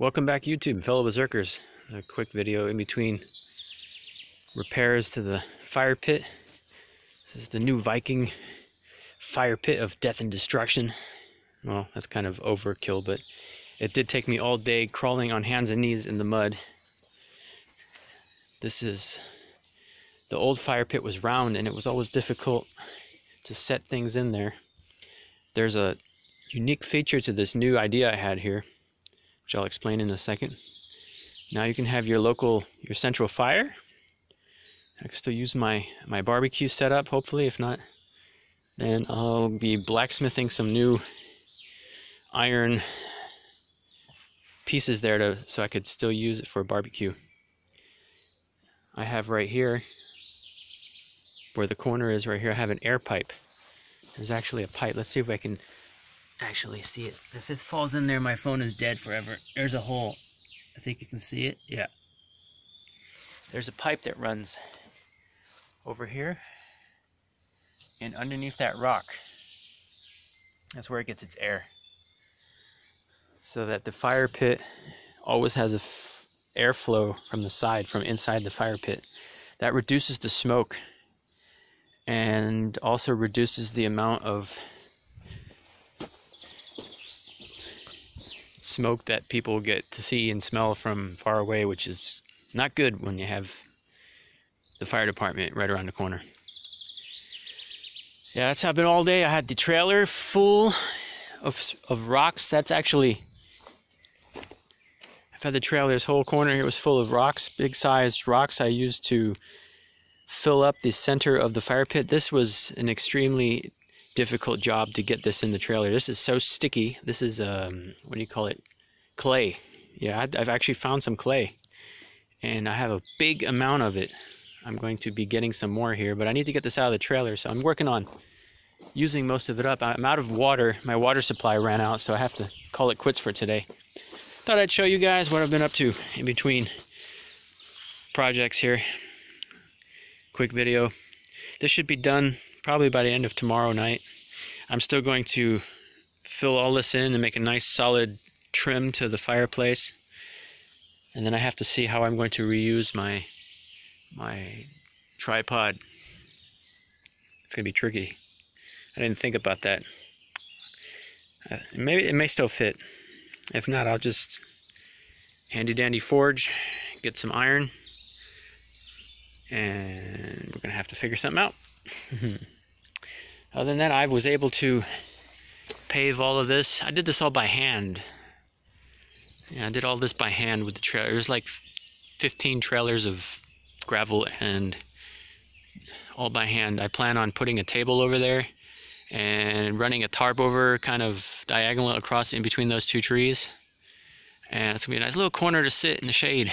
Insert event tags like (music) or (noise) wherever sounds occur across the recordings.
Welcome back YouTube, fellow berserkers. A quick video in between repairs to the fire pit. This is the new Viking fire pit of death and destruction. Well, that's kind of overkill, but it did take me all day crawling on hands and knees in the mud. This is the old fire pit was round and it was always difficult to set things in there. There's a unique feature to this new idea I had here which I'll explain in a second. Now you can have your local, your central fire. I can still use my, my barbecue setup, hopefully. If not, then I'll be blacksmithing some new iron pieces there to so I could still use it for barbecue. I have right here, where the corner is right here, I have an air pipe. There's actually a pipe. Let's see if I can actually see it. If this falls in there, my phone is dead forever. There's a hole. I think you can see it. Yeah. There's a pipe that runs over here and underneath that rock. That's where it gets its air. So that the fire pit always has a airflow from the side, from inside the fire pit. That reduces the smoke and also reduces the amount of smoke that people get to see and smell from far away, which is not good when you have the fire department right around the corner. Yeah, that's happened all day. I had the trailer full of, of rocks. That's actually, I've had the trailer, this whole corner here was full of rocks, big sized rocks I used to fill up the center of the fire pit. This was an extremely difficult job to get this in the trailer. This is so sticky. This is um, what do you call it? Clay. Yeah, I've actually found some clay, and I have a big amount of it. I'm going to be getting some more here, but I need to get this out of the trailer, so I'm working on using most of it up. I'm out of water. My water supply ran out, so I have to call it quits for today. Thought I'd show you guys what I've been up to in between projects here. Quick video. This should be done probably by the end of tomorrow night. I'm still going to fill all this in and make a nice solid trim to the fireplace. And then I have to see how I'm going to reuse my my tripod. It's going to be tricky. I didn't think about that. Uh, maybe it may still fit. If not, I'll just handy dandy forge, get some iron, and we're going to have to figure something out. (laughs) Other than that, I was able to pave all of this. I did this all by hand. Yeah, I did all this by hand with the trailer. There's like 15 trailers of gravel and all by hand. I plan on putting a table over there and running a tarp over kind of diagonal across in between those two trees. And it's gonna be a nice little corner to sit in the shade.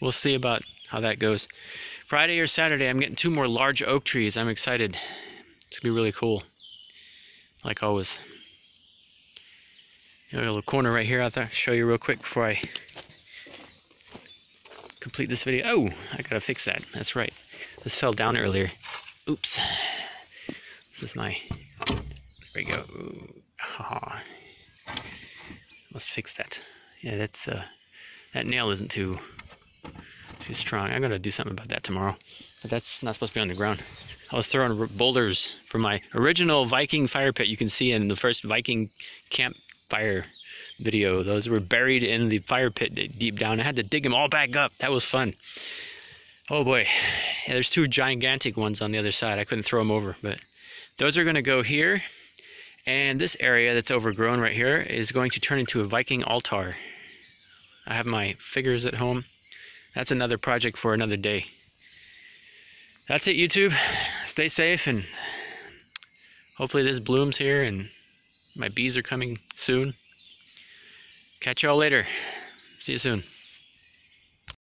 We'll see about how that goes. Friday or Saturday, I'm getting two more large oak trees. I'm excited. It's gonna be really cool, like always. You know, a little corner right here. I'll show you real quick before I complete this video. Oh, I gotta fix that. That's right. This fell down earlier. Oops. This is my. There we go. Oh. Must fix that. Yeah, that's uh, that nail isn't too too strong. I'm gonna do something about that tomorrow. But that's not supposed to be on the ground. I was throwing boulders from my original Viking fire pit you can see in the first Viking campfire video. Those were buried in the fire pit deep down. I had to dig them all back up. That was fun. Oh boy. Yeah, there's two gigantic ones on the other side. I couldn't throw them over, but those are going to go here. And this area that's overgrown right here is going to turn into a Viking altar. I have my figures at home. That's another project for another day that's it, YouTube. Stay safe and hopefully this blooms here and my bees are coming soon. Catch y'all later. See you soon.